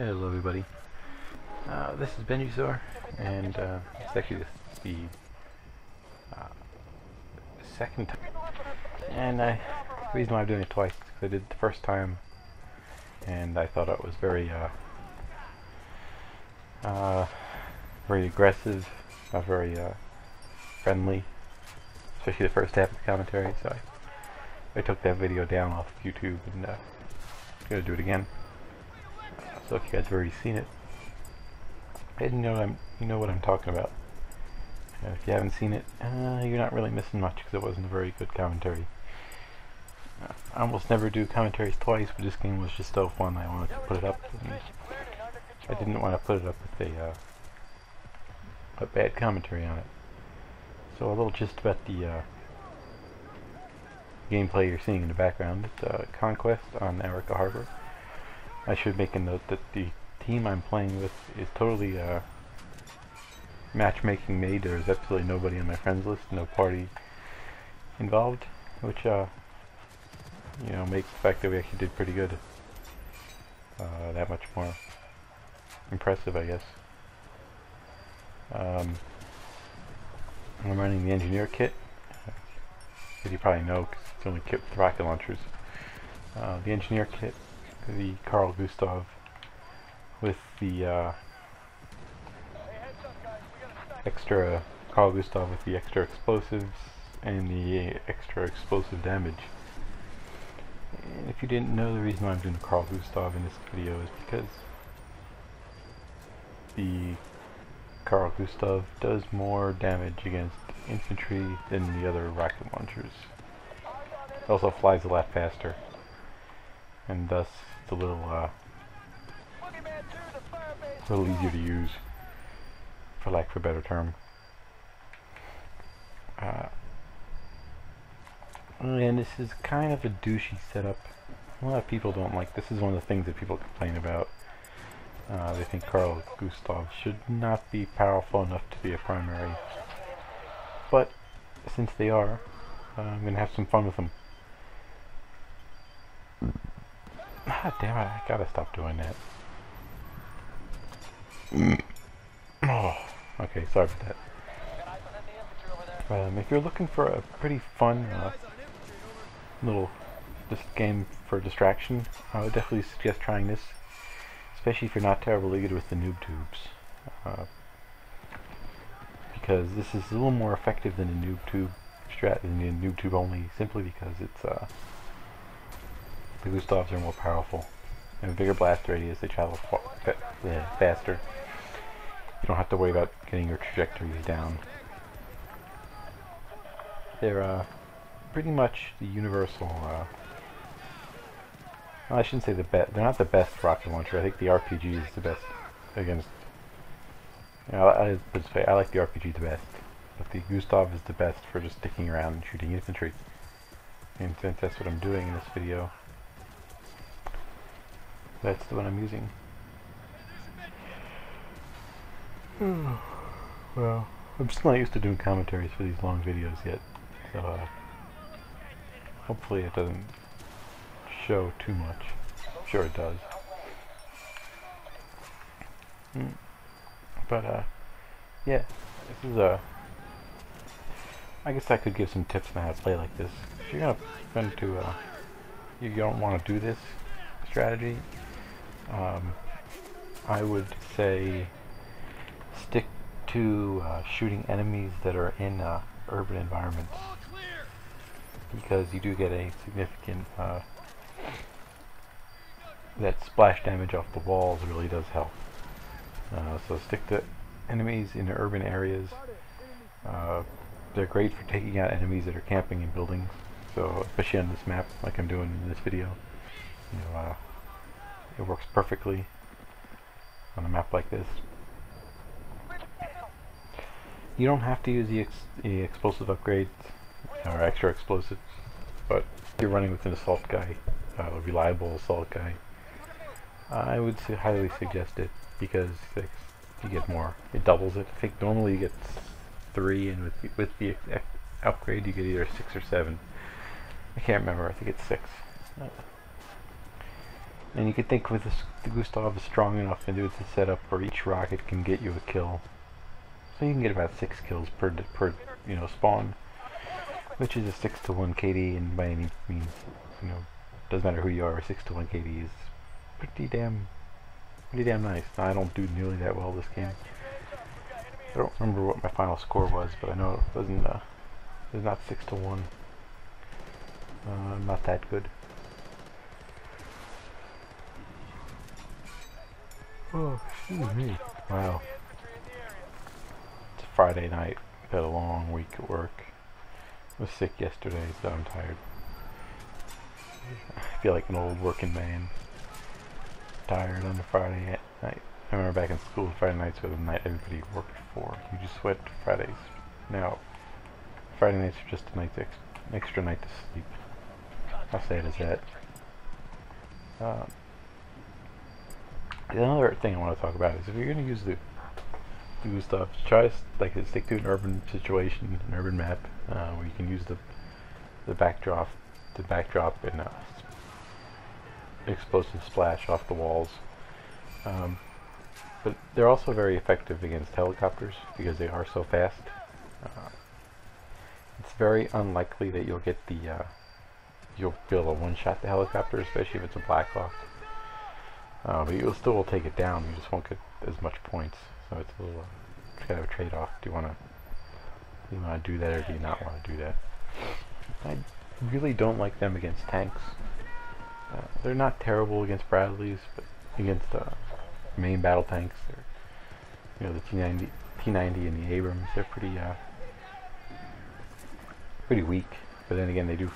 Hello everybody. Uh, this is Benjysaur, and uh, it's actually the, the uh, second time. And I, the reason why I'm doing it twice is because I did it the first time, and I thought it was very, uh, uh, very aggressive, not very uh, friendly, especially the first half of the commentary. So I, I took that video down off YouTube and uh, gonna do it again. If you guys have already seen it, and you know what I'm, you know what I'm talking about. Uh, if you haven't seen it, uh, you're not really missing much because it wasn't a very good commentary. Uh, I almost never do commentaries twice, but this game was just so fun I wanted to put it up. I didn't want to put it up with a, uh, a bad commentary on it. So a little just about the uh, gameplay you're seeing in the background. It's uh, Conquest on Arica Harbor. I should make a note that the team I'm playing with is totally uh, matchmaking made. There is absolutely nobody on my friends list, no party involved, which uh, you know makes the fact that we actually did pretty good uh, that much more impressive, I guess. Um, I'm running the engineer kit, as you probably know, because it's only kit with rocket launchers. Uh, the engineer kit the Carl Gustav with the uh, extra Carl Gustav with the extra explosives and the extra explosive damage. And if you didn't know, the reason why I'm doing the Carl Gustav in this video is because the Carl Gustav does more damage against infantry than the other rocket launchers. It also flies a lot faster and thus a little uh, a little easier to use for lack of a better term. Uh, and this is kind of a douchey setup. A lot of people don't like this is one of the things that people complain about. Uh, they think Carl Gustav should not be powerful enough to be a primary. But since they are uh, I'm gonna have some fun with them God damn it, I gotta stop doing that. oh, okay, sorry for that. Um, if you're looking for a pretty fun uh, little game for distraction, I would definitely suggest trying this, especially if you're not terribly good with the noob tubes. Uh, because this is a little more effective than a noob tube strat than a noob tube only, simply because it's uh, the Gustavs are more powerful. They have a bigger blast radius, they travel fa yeah, faster. You don't have to worry about getting your trajectories down. They're uh, pretty much the universal, uh, well, I shouldn't say the best, they're not the best rocket launcher, I think the RPG is the best against, you know, I, I, I like the RPG the best, but the Gustav is the best for just sticking around and shooting infantry. And since that's what I'm doing in this video, that's the one I'm using. well, I'm just not used to doing commentaries for these long videos yet, so uh, hopefully it doesn't show too much. I'm sure it does. Mm. But uh, yeah, this is a. Uh, I guess I could give some tips on how to play like this. If you're gonna, going to, uh, you don't want to do this strategy, um, I would say stick to uh, shooting enemies that are in uh, urban environments because you do get a significant uh, that splash damage off the walls really does help. Uh, so stick to enemies in urban areas. Uh, they're great for taking out enemies that are camping in buildings. So especially on this map, like I'm doing in this video, you know, uh, it works perfectly on a map like this. You don't have to use the, ex the explosive upgrades or extra explosives, but if you're running with an assault guy, uh, a reliable assault guy, I would su highly suggest it because you get more. It doubles it. I think normally you get three, and with the, with the upgrade you get either six or seven. I can't remember. I think it's six. And you could think with this, the Gustav is strong enough and do its setup where each rocket can get you a kill. So you can get about six kills per per you know spawn, which is a six to one KD, and by any means, you know, doesn't matter who you are, six to one KD is pretty damn pretty damn nice. Now, I don't do nearly that well this game. I don't remember what my final score was, but I know it wasn't. Uh, it was not six to one. Uh, not that good. Oh, excuse me. Wow. It's a Friday night. Had a long week at work. Was sick yesterday, so I'm tired. I feel like an old working man. Tired on a Friday night. I remember back in school, Friday nights were the night everybody worked for. You just went Fridays. Now, Friday nights are just a night ex extra night to sleep. How sad is that? Uh, another thing I want to talk about is if you're going to use the Gustavs, try to like stick to an urban situation, an urban map, uh, where you can use the the backdrop, the backdrop and uh, explosive splash off the walls. Um, but they're also very effective against helicopters because they are so fast. Uh, it's very unlikely that you'll get the uh, you'll be able to one-shot the helicopter, especially if it's a Blackhawk. Uh, but you'll still take it down. You just won't get as much points. So it's a little uh, kind of a trade-off. Do you want to you want to do that or do you not want to do that? I really don't like them against tanks. Uh, they're not terrible against Bradleys, but against uh, main battle tanks, you know, the T90, T90 and the Abrams, they're pretty, uh, pretty weak. But then again, they do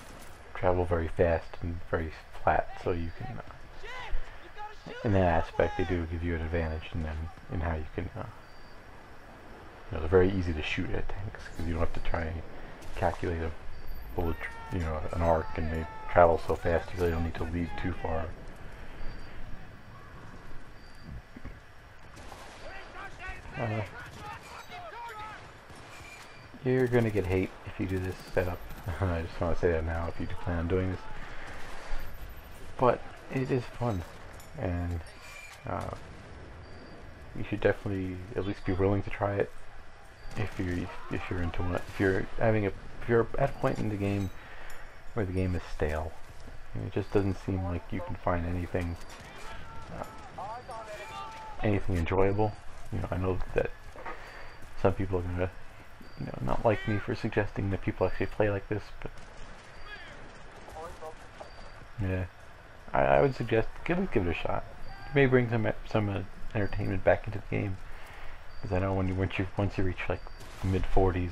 travel very fast and very flat, so you can, uh, in that aspect, they do give you an advantage in them in how you can, uh, you know, they're very easy to shoot at tanks because you don't have to try and calculate a bullet, you know, an arc, and they travel so fast you really don't need to lead too far. Uh, you're gonna get hate if you do this setup. I just want to say that now if you plan on doing this. But it is fun, and uh, you should definitely at least be willing to try it if you're if you're into it. If you're having a if you're at a point in the game where the game is stale, and it just doesn't seem like you can find anything uh, anything enjoyable. You know, I know that some people are gonna you know not like me for suggesting that people actually play like this, but yeah, I, I would suggest give it give it a shot. It may bring some some uh, entertainment back into the game, because I know when you once you once you reach like mid 40s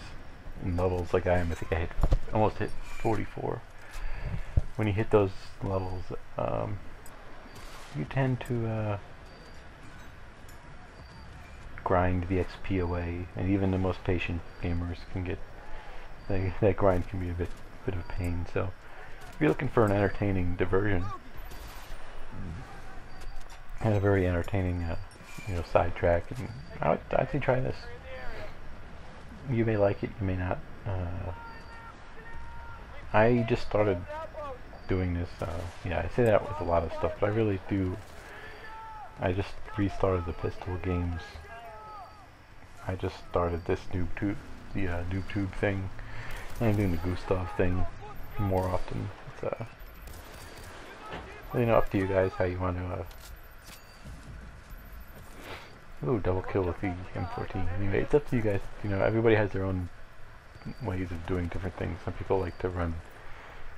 in levels like I am, I think I hit almost hit 44. When you hit those levels, um, you tend to uh, grind the XP away, and even the most patient gamers can get they, that grind can be a bit bit of a pain. So, if you're looking for an entertaining diversion, and a very entertaining, uh, you know, sidetrack, and I would, say try this. You may like it, you may not. Uh, I just started doing this. Uh, yeah, I say that with a lot of stuff, but I really do. I just restarted the pistol games. I just started this noob tube, the uh, noob tube thing. I'm doing the Gustav thing more often. It's uh, you know, up to you guys how you want to. Uh, Ooh, double kill with the M14. Anyway, it's up to you guys. You know, everybody has their own ways of doing different things. Some people like to run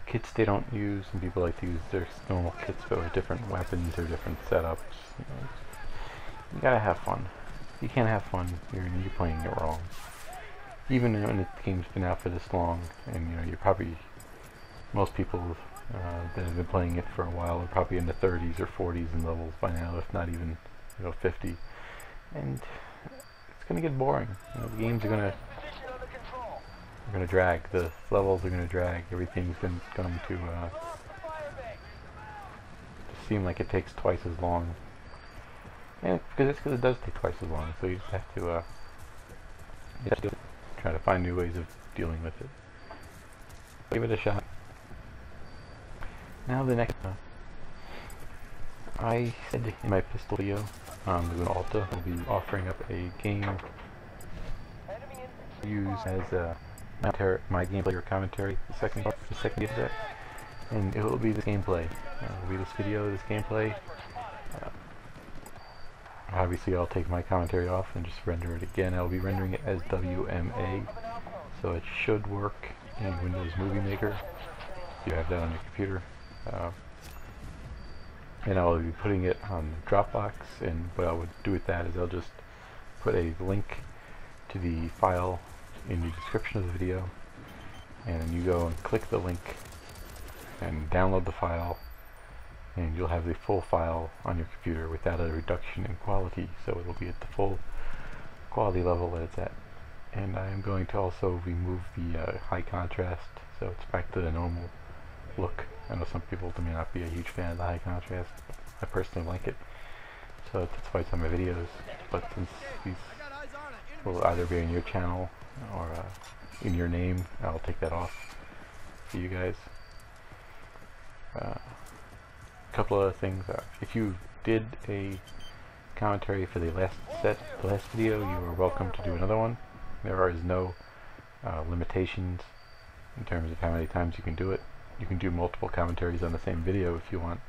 kits they don't use, and people like to use their normal kits but with different weapons or different setups. You, know, you gotta have fun. You can't have fun, you're, you're playing it wrong. Even when the game's been out for this long, and you know, you're probably most people uh, that have been playing it for a while are probably in the 30s or 40s in levels by now, if not even you know 50 and it's gonna get boring. You know, the games are gonna are gonna drag. The levels are gonna drag. Everything's going to uh, seem like it takes twice as long. And because it's because it does take twice as long, so you just have to uh, you have to try to find new ways of dealing with it. Give it a shot. Now the next. Uh, I said in my pistol video on the Alta, I'll be offering up a game use as a my gameplay or commentary the second the second game set. And it will be this gameplay. Uh, it will be this video this gameplay. Uh, obviously I'll take my commentary off and just render it again. I'll be rendering it as WMA so it should work in Windows Movie Maker. If you have that on your computer uh, and I'll be putting it on Dropbox and what I would do with that is I'll just put a link to the file in the description of the video and you go and click the link and download the file and you'll have the full file on your computer without a reduction in quality so it'll be at the full quality level that it's at. And I am going to also remove the uh, high contrast so it's back to the normal look I know some people may not be a huge fan of the high contrast I personally like it so that's why it's on my videos but since these will either be on your channel or uh, in your name. I'll take that off for you guys. A uh, couple other things. Uh, if you did a commentary for the last set, the last video, you are welcome to do another one. There is no uh, limitations in terms of how many times you can do it. You can do multiple commentaries on the same video if you want.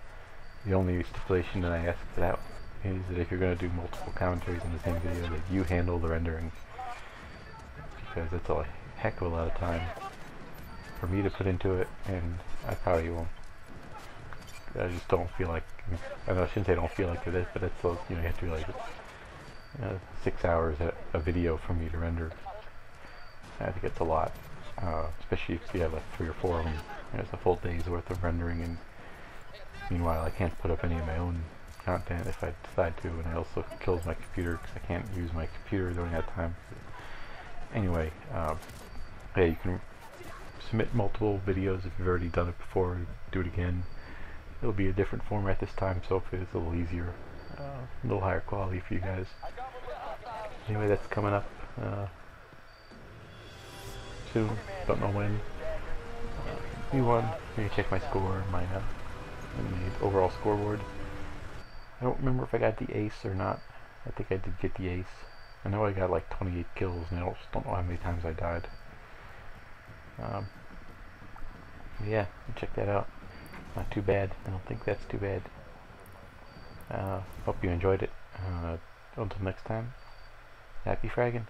The only stipulation that I ask for that is that if you're going to do multiple commentaries on the same video, that you handle the rendering because it's a heck of a lot of time for me to put into it, and I probably won't. I just don't feel like, I, know, I shouldn't say I don't feel like it is, but it's, you know, you have to do like uh, six hours a, a, video for me to render. I think it's a lot, uh, especially if you have like three or four of them. There's a full day's worth of rendering, and meanwhile I can't put up any of my own content if I decide to, and it also kills my computer because I can't use my computer during that time anyway, uh, yeah, you can submit multiple videos if you've already done it before, do it again. It'll be a different format this time, so hopefully it's a little easier, uh, a little higher quality for you guys. Anyway, that's coming up uh, don't know when. Uh, we won, you check my score, my uh, overall scoreboard. I don't remember if I got the ace or not. I think I did get the ace. I know I got like 28 kills and I just don't know how many times I died. Um, yeah, check that out. Not too bad. I don't think that's too bad. Uh, hope you enjoyed it. Uh, until next time, happy fragging.